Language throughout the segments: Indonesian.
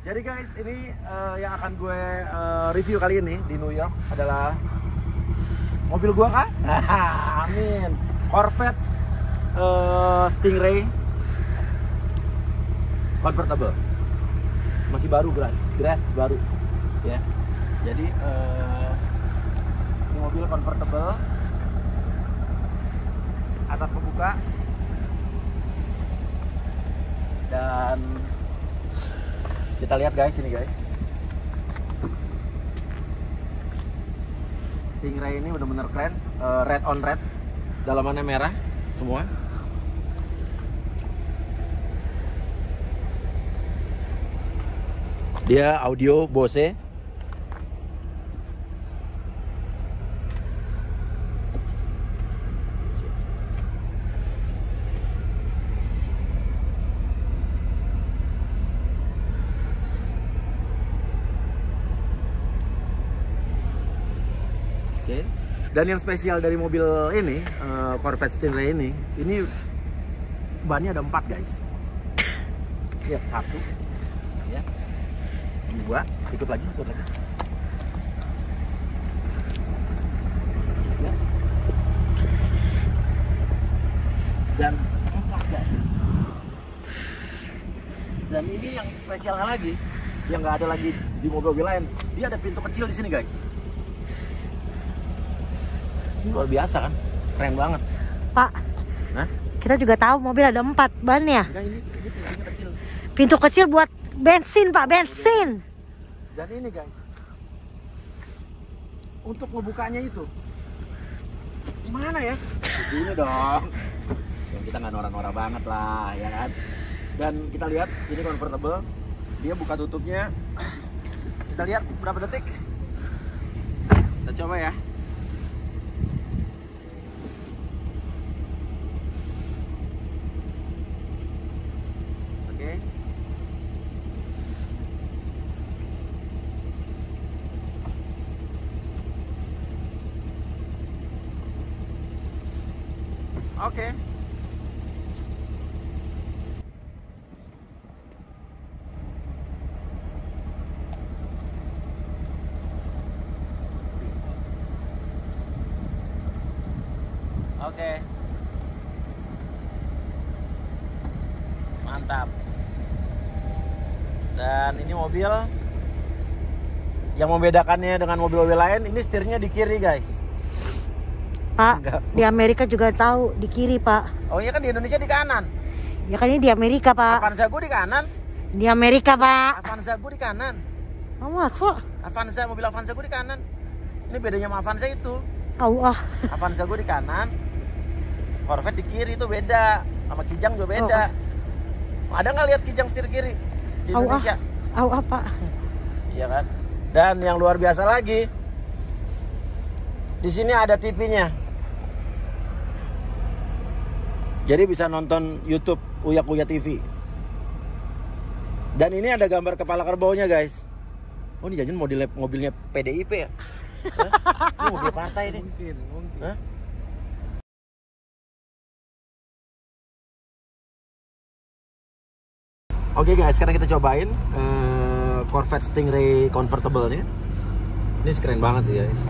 Jadi guys, ini eh, yang akan gue eh, review kali ini di New York adalah mobil gua kah? Amin. Corvette eh, Stingray convertible. Masih baru grass, grass baru. Ya. Jadi eh, ini mobil convertible atap kebuka dan kita lihat guys ini guys. Stingray ini benar-benar keren. Eh, red on red. Dalamannya merah semua. Dia audio Bose Oke. Dan yang spesial dari mobil ini, eh, Corvette Stingray ini, ini bannya ada empat guys. Lihat satu, ya, dua, ikut lagi, ikut lagi. Ya. Dan empat guys. Dan ini yang spesialnya lagi, yang nggak ada lagi di mobil-mobil lain, dia ada pintu kecil di sini guys. Luar biasa kan? Keren banget. Pak, Nah, kita juga tahu mobil ada empat ban ya. enggak ini ini pintunya kecil. Pintu kecil buat bensin pak, bensin. Dan ini guys, untuk ngebukanya itu, gimana ya? Di sini dong. Yang kita nggak norak-norak banget lah, ya kan? Dan kita lihat ini convertible, dia buka tutupnya. Kita lihat berapa detik. Kita coba ya. Oke. Oke. Oke. Mantap. Dan ini mobil yang membedakannya dengan mobil-mobil lain, ini setirnya di kiri, guys. Pak, Enggak. di Amerika juga tahu di kiri pak. Oh iya kan di Indonesia di kanan. Ya kan ini di Amerika pak. Avanza gue di kanan, Di Amerika pak. Avanza gue di kanan. Oh, masuk. Avanza mobil Avanza gue di kanan. Ini bedanya sama Avanza itu. Tahu ah. Avanza gue di kanan, Corvette di kiri itu beda. Sama Kijang juga beda. Ada nggak lihat Kijang setir kiri di ah. Indonesia? Tahu ah pak. Iya kan? Dan yang luar biasa lagi, di sini ada TV-nya. Jadi bisa nonton YouTube Uyak Uya TV. Dan ini ada gambar kepala kerbaunya guys. Oh ini jajan mobil mobilnya PDIP ya? Hah? Ini mobil partai ini. mungkin mungkin Hah? Oke guys, sekarang kita cobain eh, Corvette Stingray convertible nya. Ini keren banget sih guys.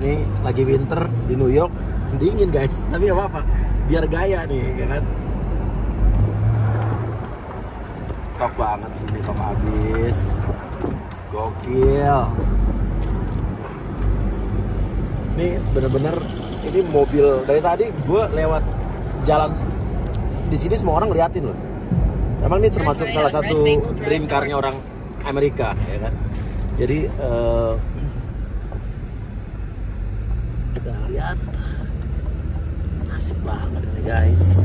Ini lagi winter di New York, dingin guys. Tapi apa-apa, biar gaya nih, ya kan? Top banget sih ini, top habis. Gokil. Ini bener-bener ini mobil dari tadi gue lewat jalan di sini semua orang ngeliatin loh. Emang ini termasuk salah satu dream car-nya orang Amerika, ya kan? Jadi eh, kita lihat asik banget ini guys.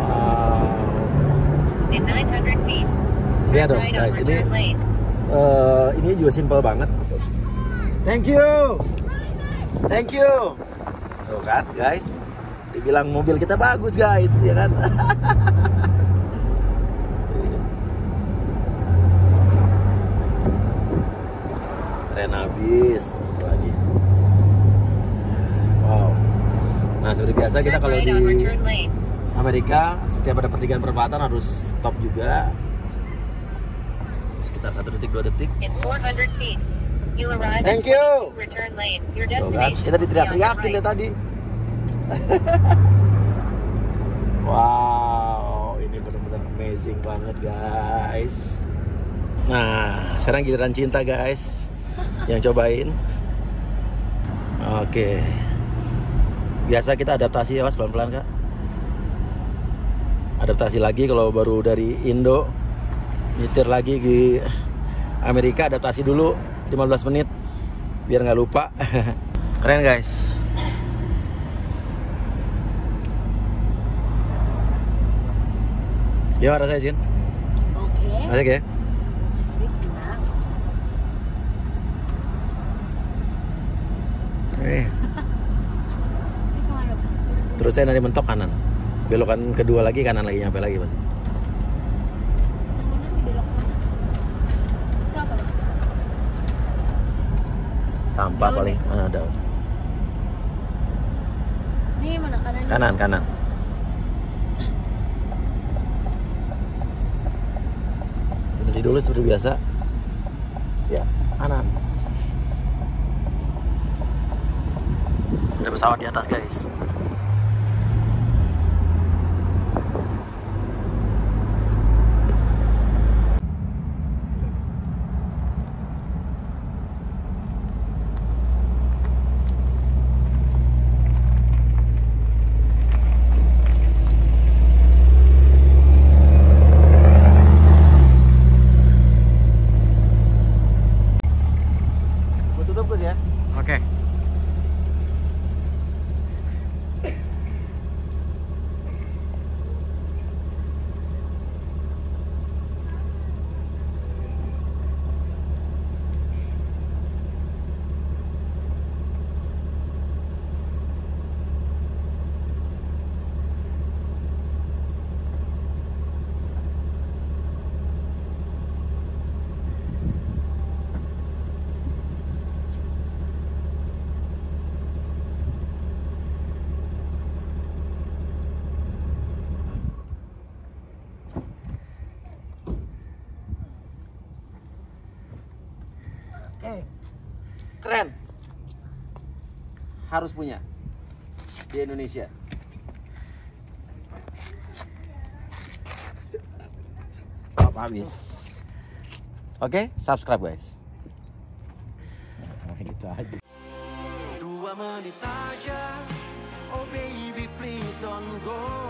Wow. In 900 feet, Lihat dong guys, ini eh, ini juga simple banget. Thank you, thank you. Tuh kan guys, dibilang mobil kita bagus guys, ya kan? Keren habis, satu lagi. Wow. Nah seperti biasa kita kalau di. Amerika setiap ada pertigaan perempatan harus stop juga sekitar satu detik dua detik In 400 feet, you'll arrive Thank you. 22 return lane. Your Tuh kan, kita diteriak-teriakin right. dari tadi. wow, ini benar-benar amazing banget guys. Nah, sekarang giliran cinta guys, yang cobain. Oke, biasa kita adaptasi ya mas pelan-pelan kak. Adaptasi lagi kalau baru dari Indo, nyetir lagi di Amerika adaptasi dulu 15 menit biar nggak lupa. Keren guys. Gimana rasanya Sin? Oke. Asik ya? Saya nanti mentok kanan. Belokan kedua lagi kanan lagi nyampe lagi mas. Yang mana? Belok mana? Sampah Daun paling. Ah, daun. Ini mana kanan? Kanan kanan. Berhenti dulu seperti biasa. Ya kanan. Ada pesawat di atas guys. Ya. Oke. Eh, keren. Harus punya di Indonesia. Apa habis? Oke, subscribe guys. Nah, gitu aja. Dua menit saja Oh baby please don't go